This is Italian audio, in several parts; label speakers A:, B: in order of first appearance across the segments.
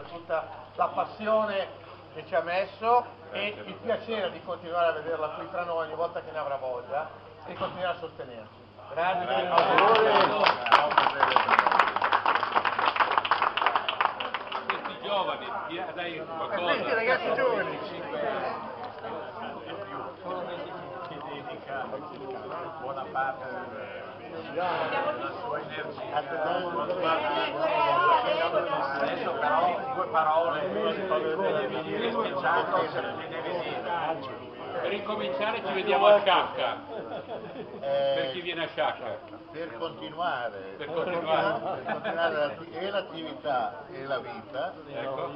A: per tutta la passione che ci ha messo e il piacere di continuare a vederla qui tra noi ogni volta che ne avrà voglia e continuare a sostenerci. Grazie.
B: Questi giovani, ti- dai
A: E
B: qualcosa.
A: questi ragazzi giovani.
C: che dedica buona parte della sua energia. Adesso però parole le devi dire speciato se le devi dire.
B: Per incominciare ci vediamo a Sciacca, per chi
D: Eh,
B: viene a Sciacca.
D: per continuare,
B: Per continuare.
D: per continuare e l'attività e la vita,
B: Ecco.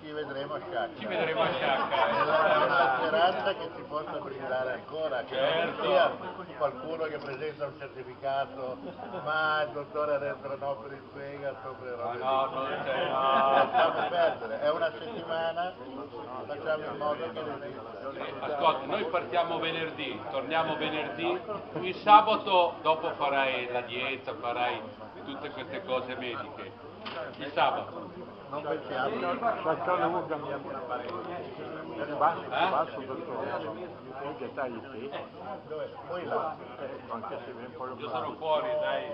D: ci vedremo a Sciacca.
B: Ci vedremo a Sciacca.
D: È è la speranza che si possa brillare ancora, che non
B: Certo.
D: sia qualcuno che presenta un certificato, ma il dottore ha detto no per il
B: No, no,
D: di-
B: non c'è,
D: No,
B: no. Ascolta, noi partiamo venerdì, torniamo venerdì, il sabato dopo farai la dieta, farai tutte queste cose mediche. Il sabato.
D: Non
E: uno cambiamo una parete. Basso,
B: Eh?
E: basso dottore. Poi che tagli qui,
D: Dove? Poi là.
E: anche se viene poi
B: Io sono fuori, dai.